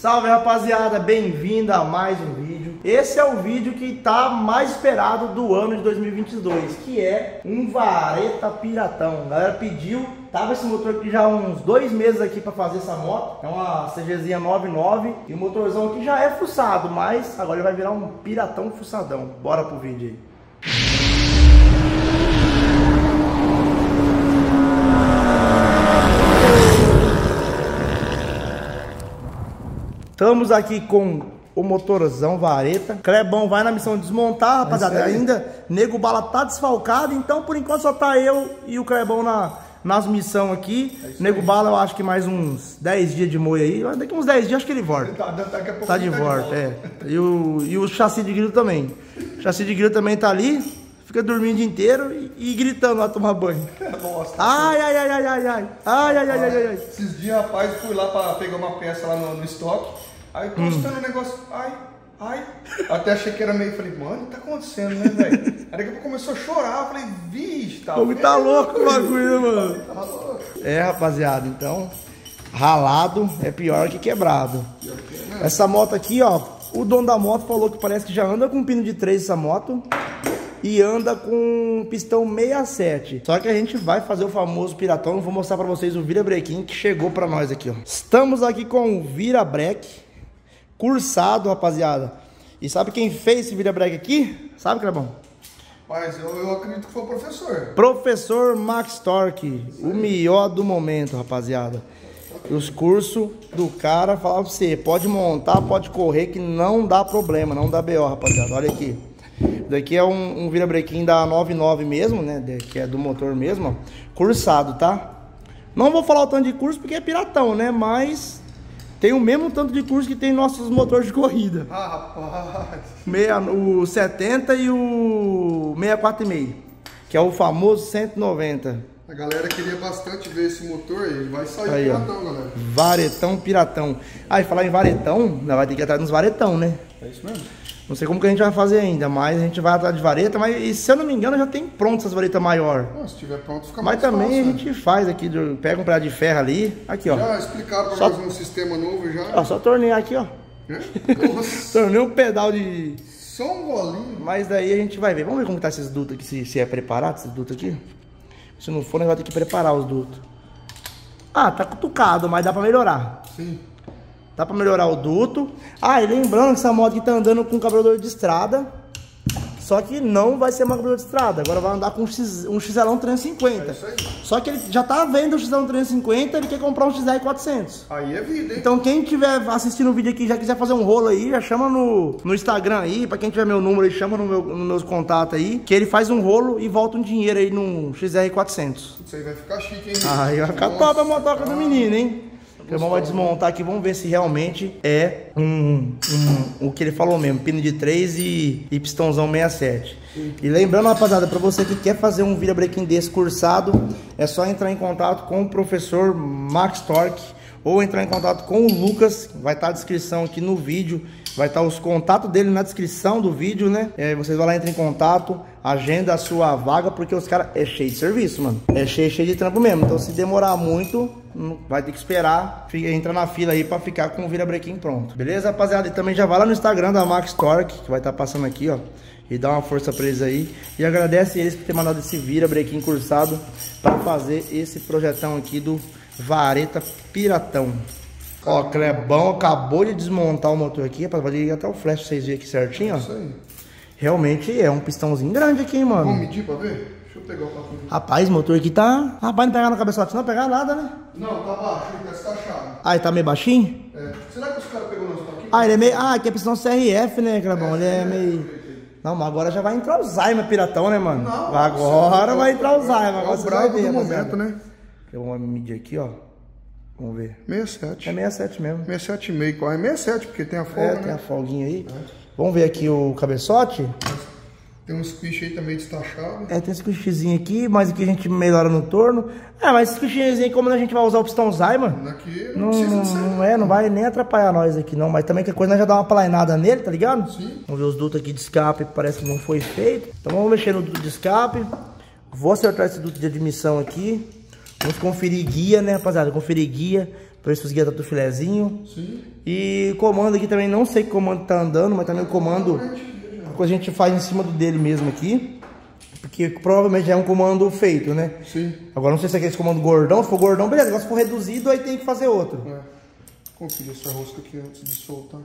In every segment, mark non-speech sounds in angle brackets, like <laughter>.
Salve rapaziada, bem-vindo a mais um vídeo. Esse é o vídeo que tá mais esperado do ano de 2022, que é um Vareta Piratão. A galera pediu, tava esse motor aqui já há uns dois meses aqui para fazer essa moto. É uma CGzinha 99 e o motorzão aqui já é fuçado, mas agora ele vai virar um Piratão fuçadão. Bora pro vídeo aí. Estamos aqui com o motorzão vareta. Clebão vai na missão de desmontar, rapaziada. Ainda nego bala tá desfalcado, então por enquanto só tá eu e o Clebão na, nas missões aqui. É nego bala eu acho que mais uns 10 dias de moio aí. Daqui uns 10 dias acho que ele volta. Tá, daqui a pouco Tá de volta, é. E o, e o chassi de grilo também. O chassi de grilo também tá ali, fica dormindo o dia inteiro e, e gritando lá tomar banho. <laughs> Nossa. Ai, ai, ai, ai, ai, ai. Ai, ai, ai, ai, ai, ai. Esses dias, rapaz, fui lá pra pegar uma peça lá no, no estoque. Aí escutando o negócio. Ai, ai. Até achei que era meio. Falei, mano, o que tá acontecendo, né, velho? Aí daqui a pouco começou a chorar. Eu falei, vixe, tá. O bagulho tá louco o bagulho, né, mano. Tá louco. É, rapaziada, então, ralado é pior que quebrado. Essa moto aqui, ó, o dono da moto falou que parece que já anda com pino de 3 essa moto e anda com pistão 67. Só que a gente vai fazer o famoso piratão, vou mostrar pra vocês o vira brequim que chegou pra nós aqui, ó. Estamos aqui com o vira breque cursado, rapaziada. E sabe quem fez esse vira breque aqui? Sabe, Clebão? Mas eu, eu acredito que foi o professor. Professor Max Torque, o melhor do momento, rapaziada. Os cursos do cara falavam pra você, pode montar, pode correr, que não dá problema, não dá BO, rapaziada. Olha aqui. Daqui é um, um virabrequim da 99 mesmo, né? que é do motor mesmo, ó. Cursado, tá? Não vou falar o tanto de curso porque é piratão, né? Mas tem o mesmo tanto de curso que tem nossos motores de corrida. Ah, rapaz. Meia, o 70 e o 64,5, que é o famoso 190. A galera queria bastante ver esse motor e vai sair Aí, ó. piratão, galera. Varetão Piratão. Ah, e falar em varetão, nós vai ter que ir atrás dos varetão, né? É isso mesmo? Não sei como que a gente vai fazer ainda, mas a gente vai atrás de vareta, mas e se eu não me engano já tem pronto essas varetas maior. Ah, se tiver pronto, fica Mas mais também a fácil, né? gente faz aqui, pega um pedaço de ferro ali, aqui ó. Já explicaram pra Só- nós um sistema novo já. Ó, só tornear aqui ó. Né? <laughs> Nossa, Tornei um pedal de... só um golinho. Mas daí a gente vai ver. Vamos ver como tá esses dutos aqui, se, se é preparado esses dutos aqui. Se não for, nós vamos ter que preparar os dutos. Ah, tá cutucado, mas dá pra melhorar. Sim. Dá pra melhorar o duto. Ah, e lembrando que essa moto aqui tá andando com carburador de estrada. Só que não vai ser mais carburador de estrada. Agora vai andar com um, X, um XLão 350. É isso aí. Só que ele já tá vendo o XLão 350, ele quer comprar um XR 400. Aí é vida, hein? Então quem tiver assistindo o vídeo aqui e já quiser fazer um rolo aí, já chama no, no Instagram aí, pra quem tiver meu número aí, chama no meu, nos meus contatos aí, que ele faz um rolo e volta um dinheiro aí num XR 400. Isso aí vai ficar chique, hein? Aí vai ficar Nossa, top a motoca do menino, hein? Irmão vai desmontar aqui, vamos ver se realmente é um, um- o que ele falou mesmo, pino de 3 e, e pistãozão 67. E lembrando, rapaziada, pra você que quer fazer um virabrequim desse cursado, é só entrar em contato com o professor Max Torque ou entrar em contato com o Lucas, vai estar a descrição aqui no vídeo, vai estar os contatos dele na descrição do vídeo, né? É, vocês vão lá, entrar em contato, agenda a sua vaga, porque os caras é cheio de serviço, mano. É cheio, cheio de trampo mesmo. Então se demorar muito, não- vai ter que esperar, fica, entra na fila aí pra ficar com o virabrequim pronto. Beleza, rapaziada? E também já vai lá no Instagram da Max Torque, que vai estar passando aqui, ó. E dá uma força pra eles aí. E agradece eles por ter mandado esse virabrequim cursado pra fazer esse projetão aqui do Vareta Piratão. Ó, Clebão acabou de desmontar o motor aqui, rapaz. Vai ligar até o flash pra vocês verem aqui certinho, Isso ó. aí. Realmente é um pistãozinho grande aqui, hein, Vamos mano. medir pra ver? Deixa eu pegar o papel. Rapaz, o motor aqui tá. Rapaz, não pegar no cabeçote, não pegar nada, né? Não, tá baixo, ele tá escachado. Ah, ele tá meio baixinho? É. Será que os caras pegou nosso aqui? Ah, ele é meio. Ah, aqui é pistão CRF, né, Clebão? Ele é meio. Não, mas agora já vai entrar o Zyma piratão, né, mano? Não, agora é o- vai entrar o Zyma. É Agora o vai brabo ver, do momento, né? Eu vou medir aqui, ó. Vamos ver. 67. É 67 mesmo. 67,5, qual é 67, porque tem a folga, É, né? tem a folguinha aí. Vamos ver aqui o cabeçote. Tem um squish aí também destachado. É, tem esse cuxizinho aqui, mas aqui a gente melhora no torno. É, mas esse cuxizinho aí, como a gente vai usar o pistão Zyma, Aqui não, não, precisa não, de ser. não é, não vai nem atrapalhar nós aqui não. Mas também que coisa nós já dá uma plainada nele, tá ligado? Sim. Vamos ver os dutos aqui de escape, parece que não foi feito. Então vamos mexer no duto de escape. Vou acertar esse duto de admissão aqui. Vamos conferir guia, né, rapaziada? Conferir guia, pra ver se os guias tá tudo filezinho. Sim. E comando aqui também, não sei que comando tá andando, mas também o comando a gente faz em cima do dele mesmo aqui. Porque provavelmente é um comando feito, né? Sim. Agora não sei se é aquele comando gordão, se for gordão, beleza. Agora se for reduzido, aí tem que fazer outro. É. Confira essa rosca aqui antes de soltar.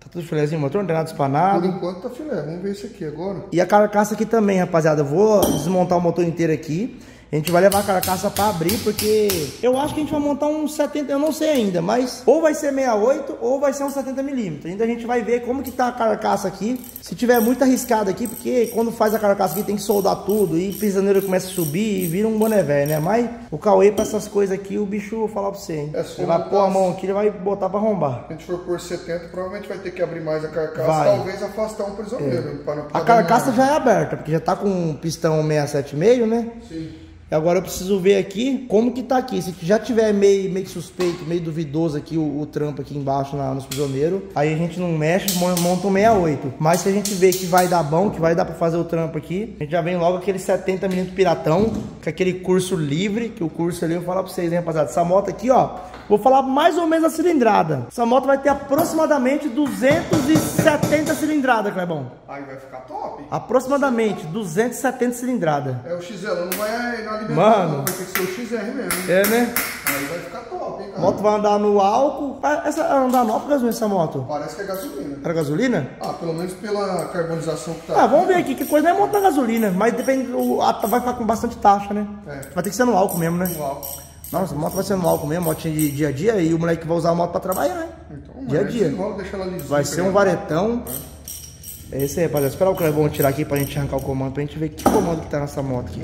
Tá tudo filézinho motor, não tem nada Por espanado. enquanto tá filé. Vamos ver esse aqui agora. E a carcaça aqui também, rapaziada. Eu vou desmontar o motor inteiro aqui. A gente vai levar a carcaça pra abrir, porque eu acho que a gente vai montar um 70, eu não sei ainda, mas ou vai ser 68 ou vai ser um 70mm. Ainda a gente vai ver como que tá a carcaça aqui. Se tiver muito arriscado aqui, porque quando faz a carcaça aqui tem que soldar tudo e pisaneiro começa a subir e vira um boné velho, né? Mas o Cauê pra essas coisas aqui, o bicho, vou falar pra você, hein? É só Ele vai pôr a mão aqui, ele vai botar pra arrombar. Se a gente for por 70, provavelmente vai ter que abrir mais a carcaça. Vai. Talvez afastar um prisioneiro. pra não- pra A carcaça já é aberta, porque já tá com um pistão 67,5, né? Sim. Agora eu preciso ver aqui como que tá aqui. Se já tiver meio, meio suspeito, meio duvidoso aqui o, o trampo aqui embaixo na, nos prisioneiros, aí a gente não mexe, mon- monta um 68. Mas se a gente vê que vai dar bom, que vai dar pra fazer o trampo aqui, a gente já vem logo aquele 70mm piratão, com aquele curso livre, que o curso ali eu vou falar pra vocês, hein, rapaziada. Essa moto aqui, ó, vou falar mais ou menos a cilindrada. Essa moto vai ter aproximadamente 270 cilindrada, Clebão. Aí vai ficar top. Aproximadamente 270 cilindrada. É o XL, não vai na Mano. Vai ter que ser o XR mesmo. É, né? Aí vai ficar top, hein, A cara. moto vai andar no álcool. Essa andar no álcool gasolina essa moto? Parece que é gasolina. Era gasolina? Ah, pelo menos pela carbonização que tá. Ah, vamos ver aqui que coisa não é moto da gasolina, mas depende, o, a- vai ficar com bastante taxa, né? É. Vai ter que ser no álcool mesmo, né? No álcool. Nossa, a moto vai ser no álcool mesmo, motinha de dia a dia, e o moleque vai usar a moto pra trabalhar, né? Então, Dia a dia. deixa ela lisinha, Vai ser um pegando. varetão. É isso aí, rapaziada. Espera o Clebão tirar aqui pra gente arrancar o comando, pra gente ver que comando que tá nessa moto aqui.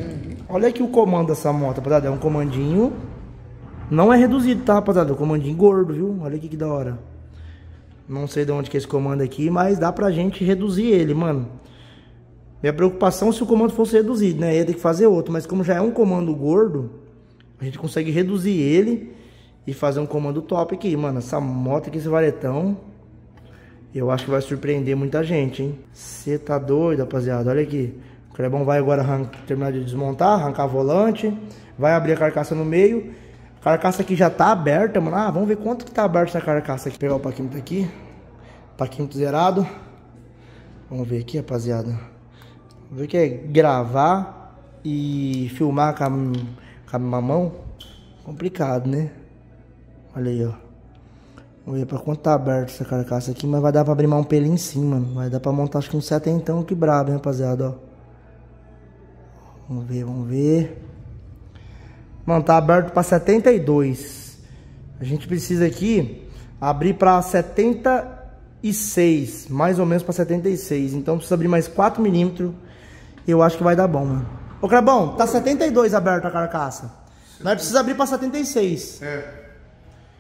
Olha aqui o comando dessa moto, rapaziada. É um comandinho. Não é reduzido, tá, rapaziada? É um comandinho gordo, viu? Olha aqui que da hora. Não sei de onde que é esse comando aqui, mas dá pra gente reduzir ele, mano. Minha preocupação é se o comando fosse reduzido, né? Ia ter que fazer outro. Mas como já é um comando gordo, a gente consegue reduzir ele e fazer um comando top aqui, mano. Essa moto aqui, esse varetão, eu acho que vai surpreender muita gente, hein? Você tá doido, rapaziada? Olha aqui. O Clebão vai agora terminar de desmontar, arrancar volante, vai abrir a carcaça no meio. A carcaça aqui já tá aberta, mano. Ah, vamos ver quanto que tá aberto essa carcaça aqui. Pegar o paquímetro aqui. Paquímetro zerado. Vamos ver aqui, rapaziada. Vamos ver que é gravar e filmar com a, com a mamão. Complicado, né? Olha aí, ó. Vamos ver pra quanto tá aberto essa carcaça aqui, mas vai dar pra abrir mais um pelinho em cima, mano. Vai dar pra montar acho que um setentão que brabo, hein, rapaziada, ó. Vamos ver, vamos ver. Mano, tá aberto pra 72. A gente precisa aqui abrir pra 76, mais ou menos pra 76. Então precisa abrir mais 4 milímetros. Eu acho que vai dar bom, mano. Ô, Crebão, tá 72 aberto a carcaça. Nós precisamos abrir pra 76. É.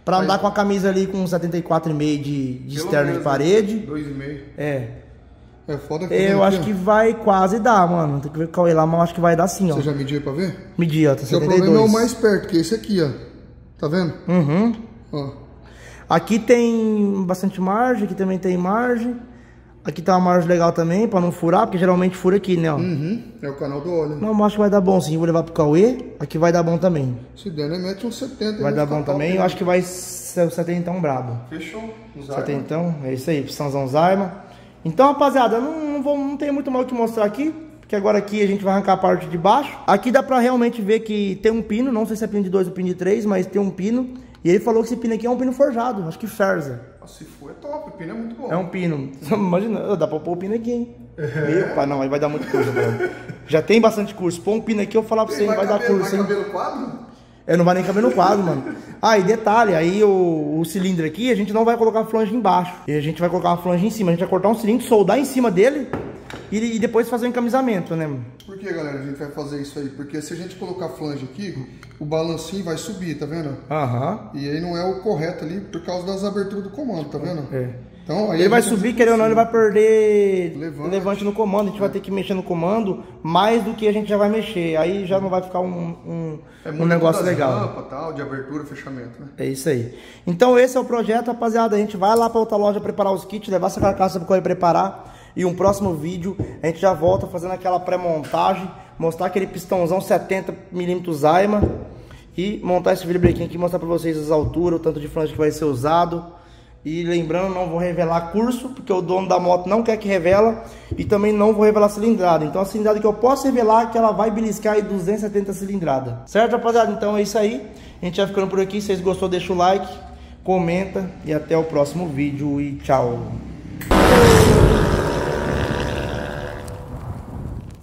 Pra andar com a camisa ali com 74,5 de, de externo de parede. Dois e meio. É. É foda que Eu acho que vai quase dar, mano. Tem que ver o Cauê lá, mas acho que vai dar sim, ó. Você já mediu aí pra ver? Medir, ó, tá Porque o 72. problema é o mais perto, que é esse aqui, ó. Tá vendo? Uhum. Ó. Aqui tem bastante margem, aqui também tem margem. Aqui tem uma margem legal também, pra não furar, porque geralmente fura aqui, né, ó. Uhum. É o canal do óleo. né? Não, mas acho que vai dar bom sim. Vou levar pro Cauê. Aqui vai dar bom também. Se der, né? Mete uns 70. Vai né? dar bom também. né? Eu acho que vai ser o setentão brabo. Fechou. Usar. Setentão, é isso aí, pistãozão Zarma. Então, rapaziada, eu não, não, vou, não tem muito mal o que mostrar aqui. Porque agora aqui a gente vai arrancar a parte de baixo. Aqui dá pra realmente ver que tem um pino. Não sei se é pino de 2 ou pino de 3, mas tem um pino. E ele falou que esse pino aqui é um pino forjado. Acho que Ferza. Se for, é top. O pino é muito bom. É um pino. <laughs> Imagina, dá pra pôr o pino aqui, hein? Meu pai, não, aí vai dar muito curso, velho. Já tem bastante curso. Pôr um pino aqui, eu vou falar pra você, vai, dar caber, curso, vai hein? caber no quadro? É, não vai nem caber no quadro, mano. Ah, e detalhe, aí o, o cilindro aqui, a gente não vai colocar a flange embaixo. E a gente vai colocar uma flange em cima. A gente vai cortar um cilindro, soldar em cima dele e, e depois fazer o encamisamento, né? mano? Por que, galera, a gente vai fazer isso aí? Porque se a gente colocar flange aqui, o balancinho vai subir, tá vendo? Aham. E aí não é o correto ali por causa das aberturas do comando, tá vendo? É. Então, aí Ele vai subir, querendo ou não, ele vai perder Levante. levante. no comando. A gente vai ter que mexer no comando mais do que a gente já vai mexer. Aí já não vai ficar um, um, É um muito negócio legal. rampas, tal, de abertura, fechamento, né? É isso aí. Então esse é o projeto, rapaziada. A gente vai lá para outra loja preparar os kits, levar essa carcaça para correr preparar. E um próximo vídeo a gente já volta fazendo aquela pré-montagem, mostrar aquele pistãozão 70mm Zaima e montar esse vidro aqui mostrar para vocês as alturas, o tanto de flange que vai ser usado E lembrando, não vou revelar curso, porque o dono da moto não quer que revela. E também não vou revelar cilindrada. Então a cilindrada que eu posso revelar é que ela vai beliscar aí 270 cilindrada. Certo, rapaziada? Então é isso aí. A gente vai ficando por aqui. Se vocês gostou, deixa o like, comenta. E até o próximo vídeo. E tchau.